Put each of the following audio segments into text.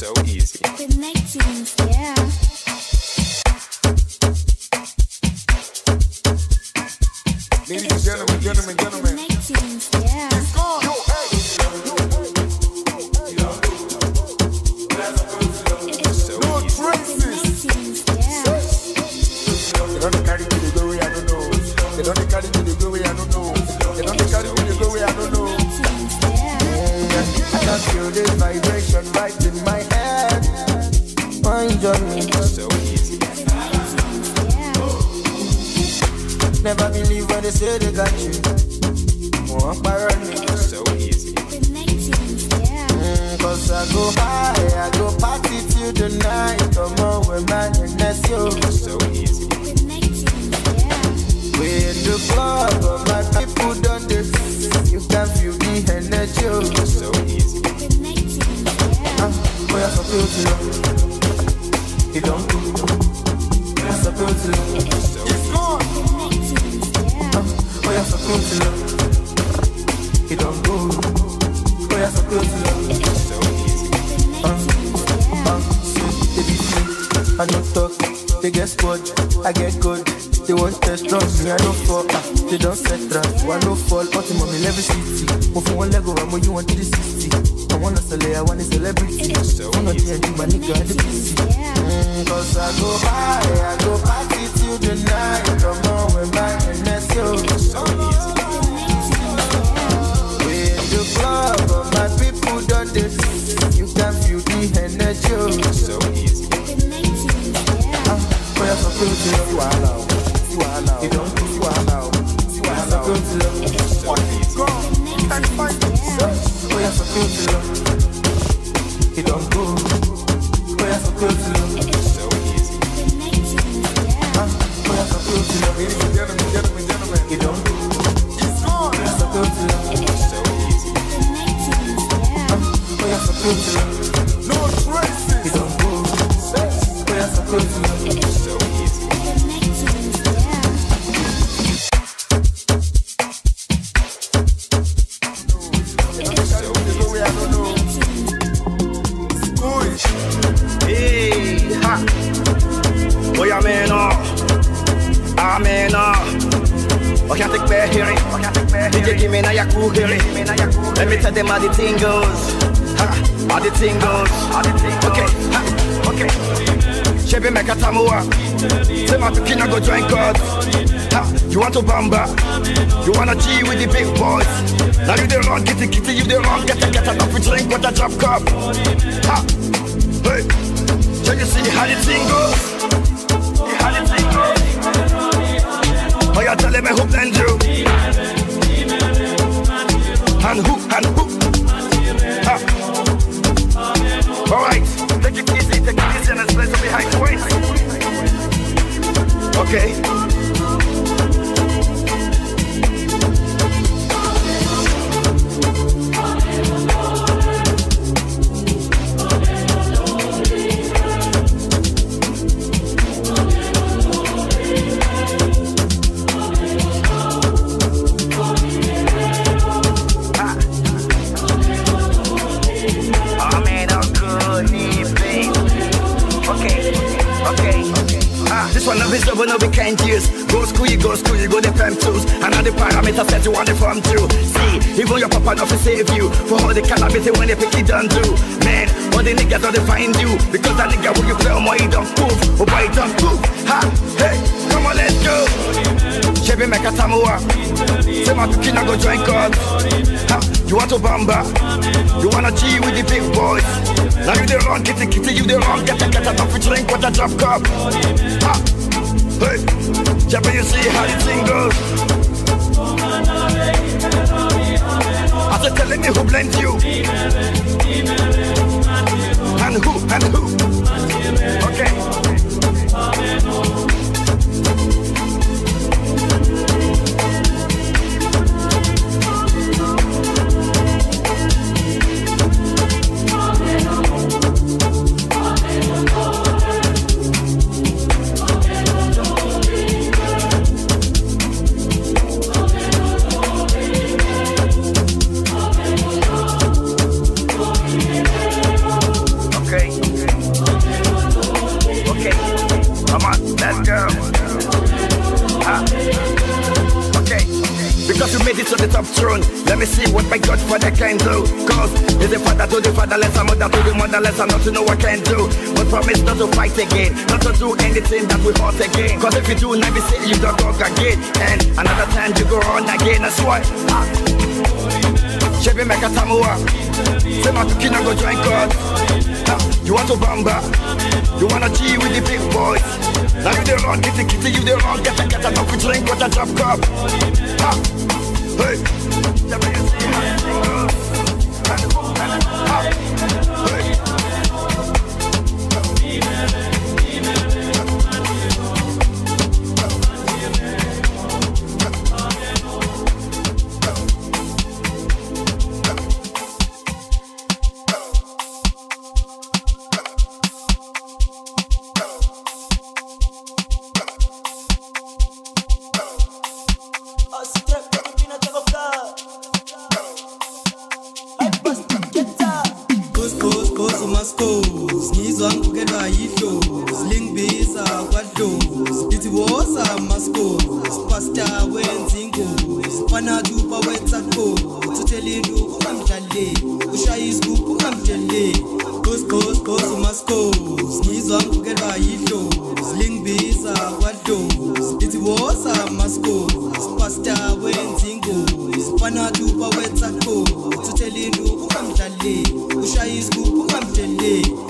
So easy. Connecting, yeah. Ladies and gentlemen, gentlemen, gentlemen. Connecting, yeah. No traces. Connecting, yeah. They don't carry me the go I don't know. They don't carry me the go I don't know. They don't carry me the go I don't know. Yeah. I can feel this vibration right in my head. Mind. So easy. Never believe when they say they got you. One para me. So easy. Yeah. Mm, Cause I go high, I go party till the night. You don't do. I feel to love. So easy. Connecting, yeah. Boy, I feel to love. You don't go. Boy, I feel to love. So easy. Uh, see, they be free. I don't talk, they get spot, I get good. They want test drugs, me I don't fall. Ah, they don't set traps, one no fall. Ultimate me level city. Move from one Lego, I'm you want to the 60. I wanna sell I want a celebrity. I'm not easy. the my nigga at the PC. Cause I go high, I go party till the night. Come on, with my awe. I can't take. DJ, give me now your cool hearing. Let me tell them how the thing goes. How the thing goes. Okay, ha, okay. Chebe make a tamua. Say my pikin go join God. Ha, you want to bamba? You wanna G with the big boys? Now you the wrong, it, get it, you the wrong, get it, get enough, we drink with a drop cup. Ha, hey, so you see how the thing goes? How the thing blend you? And who, and who? Ha. All right, take it easy, take it easy, and let's play some behind the. Okay. For all the cannabis when they pick it done do. Man, all the niggas don't find you. Because that nigga when you play on my don't move. Oh boy, don't. Ha, hey, come on, let's go. Chevy make a tamua. Say my pikin go join God. Ha, you want to bamba? You wanna G with the big boys? Now you the wrong, kitty kitty, you the wrong, get a get a top, drink with a drop cup. Ha, hey, Chevy, you see how the thing goes? I said, telling me who blends you, and who, and who. Okay. Top throne. Let me see what my Godfather can do. Cause he's a father to the fatherless, a mother to the motherless, and not to know what can do. But promise not to fight again, not to do anything that will hurt again. Cause if you do, now be say you don't talk again. And another time you go on again, that's why. Chebe a tamua. Say my kina go join God. Ah, You want to bamba? You wanna G with the big boys? Now you the wrong, the kitty, you the wrong, get a get a coffee drink, what a drop cup. Ah, hey, ungamdlaleli ushaya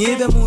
не домой.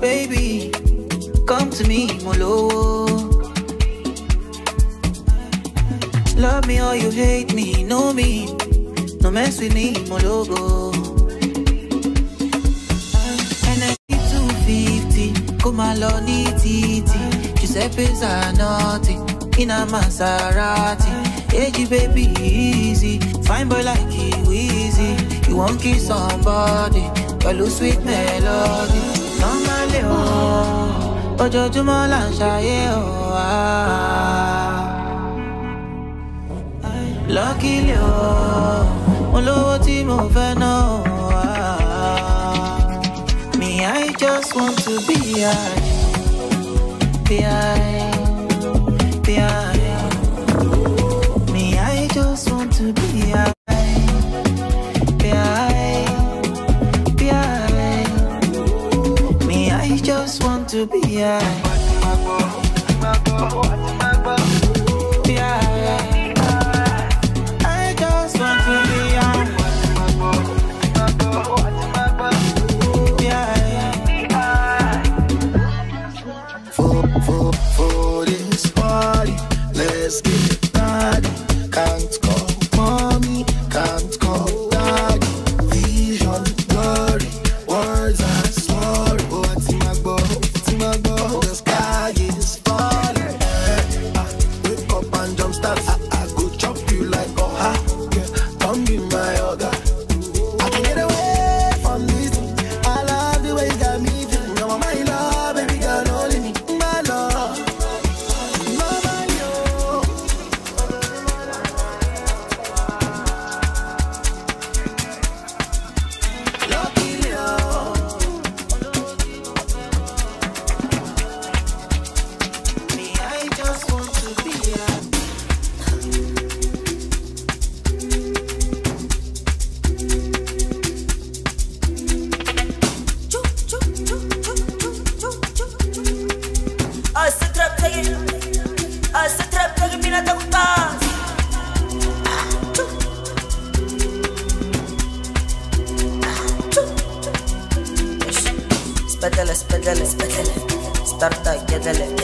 Baby, come to me, Molowo. Love me or you hate me, know me. No mess with me, Mologo. Energy 250, come on, titi. Giuseppe Zanotti. nothing, in a Maserati. Hey, baby, easy. Fine boy like you, easy. You won't kiss somebody, but lose sweet melody o. Mo lówó tí mo fẹ́ ná me I just want to be high be high be high.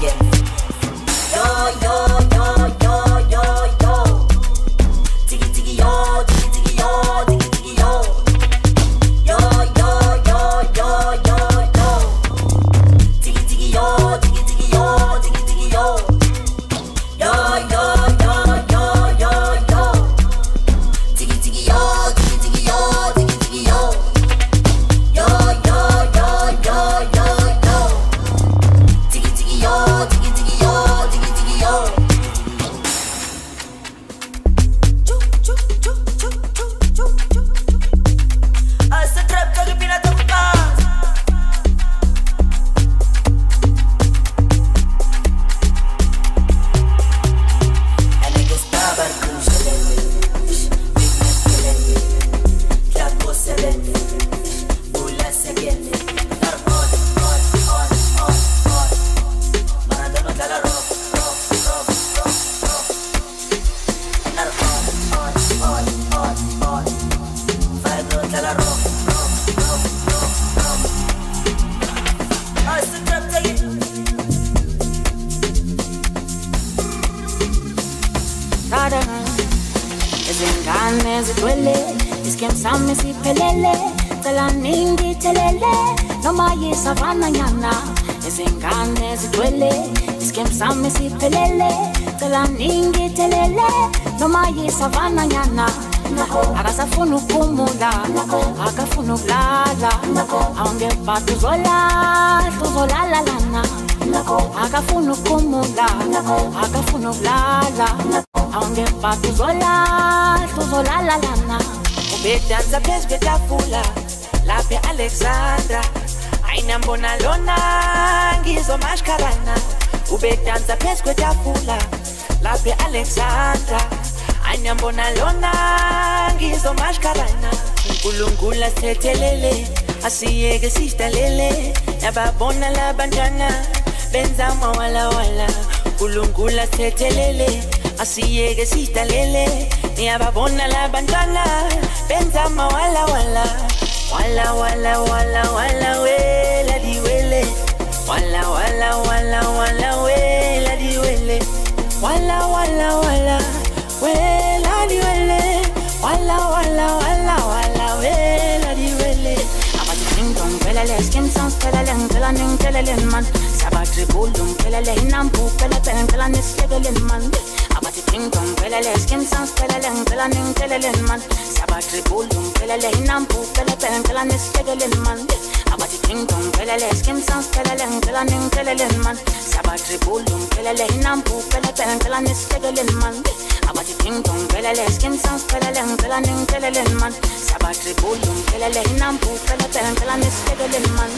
get Yes. Awungephatha uzolahla uzolala lana akafuna ukumula akafuna ukulala awungephatha uzolahla uzolala lana ubedansa phezu kwetafula lapha e-alexandra ayinambona lona ngizomashkarana ubedansa phezu kwetafula lapha e-alexandra ayinambona lona ngizomashkarana unkulunkulu asithethelele asiyeke sidalele yababona labantwana benza mawalawala. Unkulunkulu asithethelele asiyeke sidalele niyababona labantwana benza mawalawala. Wala wala wala wala wela diwele. Wala wala wala wala wela diwele. Wala wala wala Pelanin kelelin man. Sabahçı buldum pelele İnan bu pele benim pelanis levelin man. Abati kingdom pelele Skin sans pelelen Pelanin kelelin man. Sabahçı buldum pelele İnan bu pele benim pelanis levelin man. Abati kingdom pelele Skin sans pelelen Pelanin kelelin man. Sabahçı buldum pelele İnan bu pele benim pelanis levelin man. Abati kingdom pelele Skin sans pelelen Pelanin kelelin man. Sabahçı buldum pelele İnan bu pele benim pelanis man.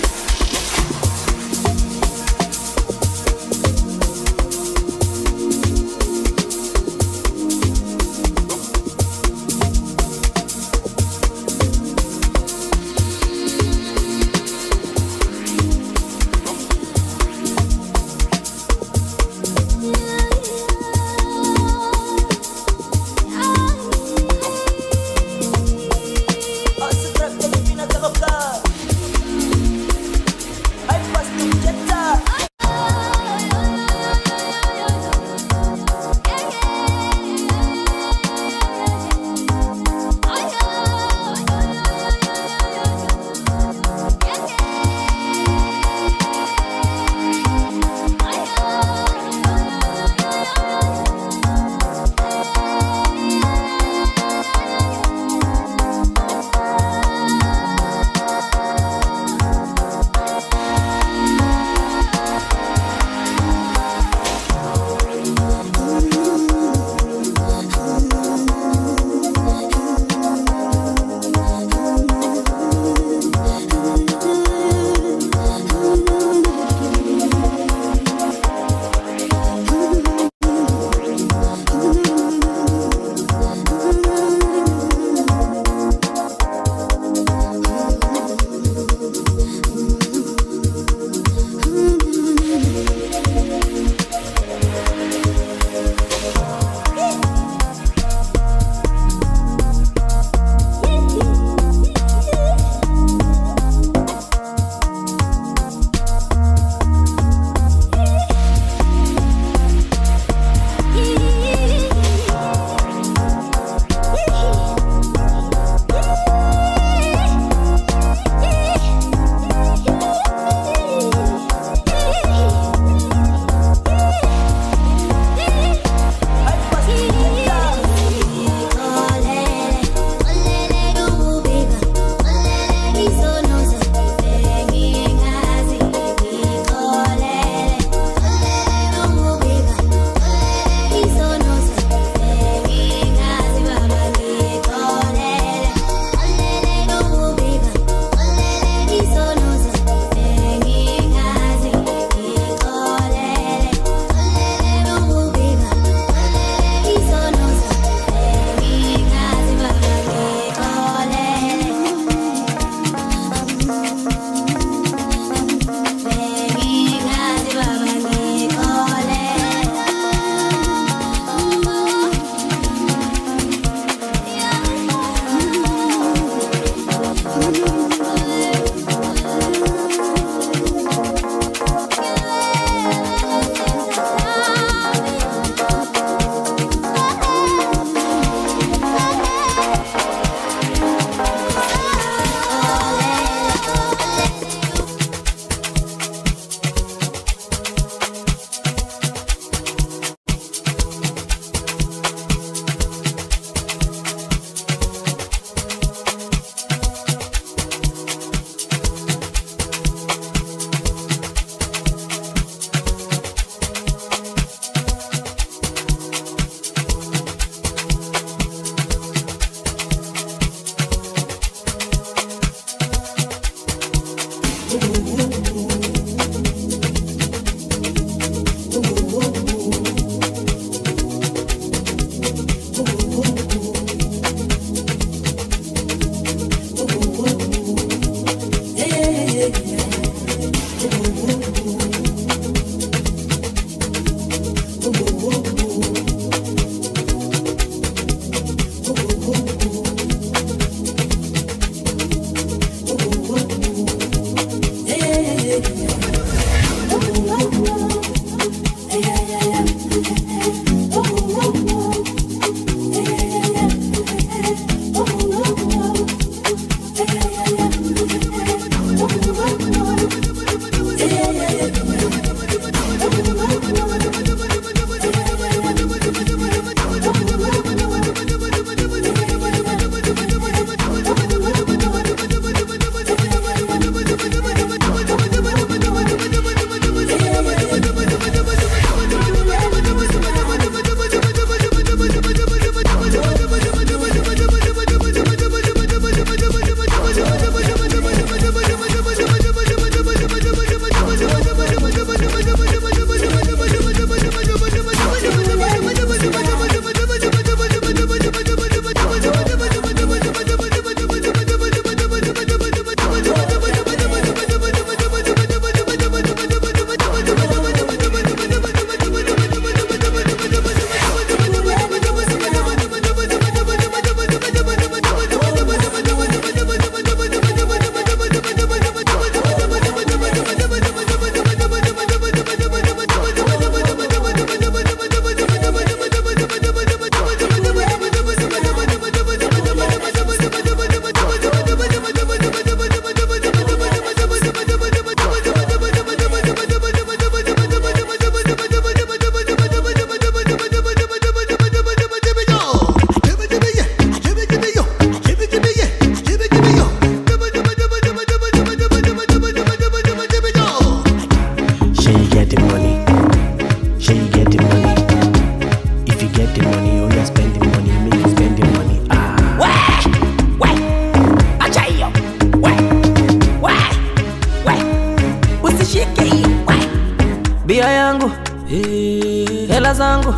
Hela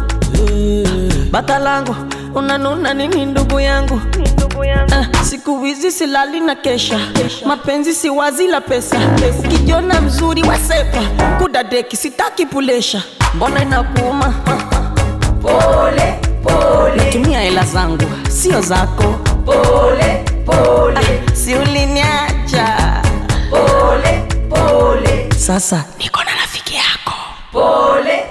yeah. bata langu unanuna nini ndugu yangu? Uh, siku hizi silali na kesha. Mapenzi si wazi la pesa. Kijona mzuri wasepa kudadeki sitaki pulesha. Mbona inakuuma pole pole. Natumia hela zangu sio zako. Pole pole. Uh, si uliniacha. Pole pole. Sasa niko na rafiki yako. Pole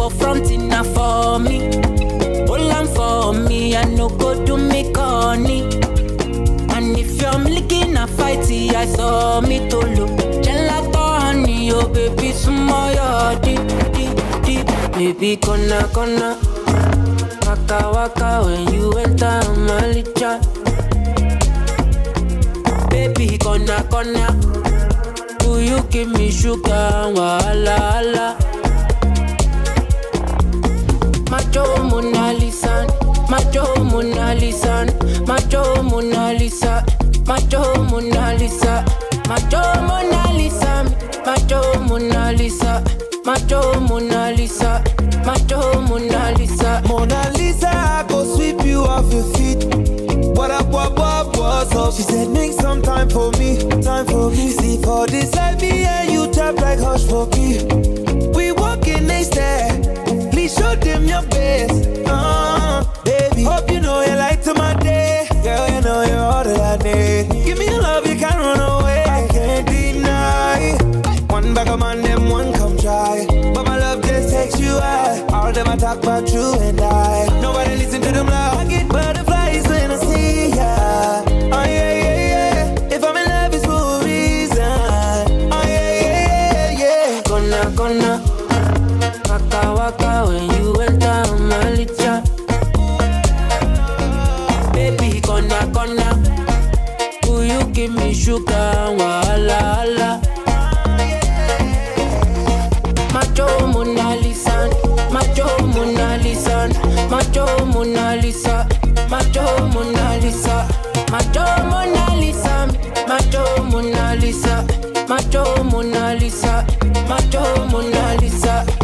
for front enough for me. Hold on for me, I no go do me corny. And if you're milking a fighty, I saw me to look. Gelato honey, oh baby, small your deep, deep, deep. Baby, gonna, gonna. Waka waka when you enter my licha. Baby, gonna, gonna. Do you give me sugar? Wala, wala. Macho Mona Lisa, Macho Mona Lisa, Macho Mona Lisa, Macho Mona Lisa, Macho Mona Lisa, Macho Mona Lisa, Macho Mona Lisa, Macho Mona Lisa. Mona Lisa, I go sweep you off your feet. What up, what up, what's up? She said, make some time for me, time for me. See for this life, me and you trap like hush for me. We walking next step. Show them your best. Uh, baby, hope you know you light to my day. Girl, you know you're all that I need. Give me your love, you can't run away. I can't deny. One bag of man, them one come try. But my love just takes you high. All them I talk about you and I. give me sugar Wala, wala Macho Mona Lisa Macho Mona Lisa Macho Mona Lisa Macho Mona Lisa Macho Mona Lisa Macho Mona Lisa Macho Mona Lisa Macho